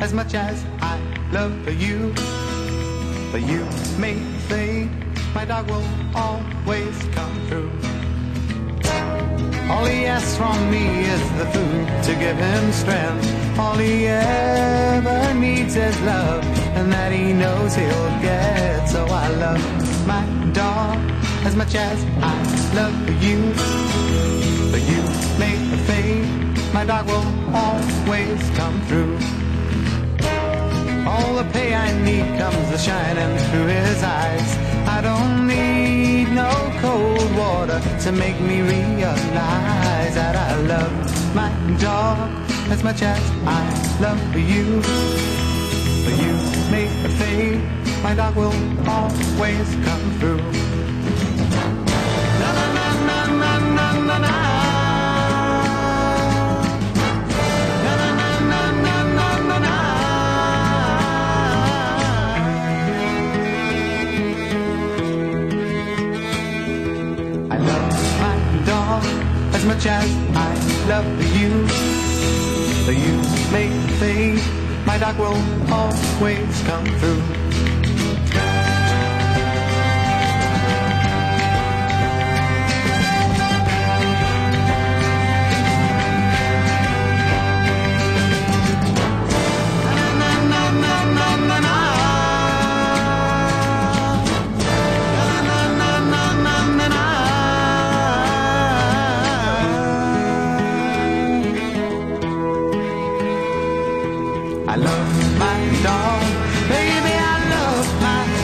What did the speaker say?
as much as I love you. But you may fade, my dog will always come through. All he asks from me is the food to give him strength. All he ever needs is love, and that he knows he'll get. So I love my dog as much as I love you. But you may fade, my dog will always come through. Comes the shining through his eyes. I don't need no cold water to make me realize that I love my dog as much as I love you. But you may fade, my dog will always come through. As much as I love you. You may fade, my dog will always come through. I love my dog, baby. I love my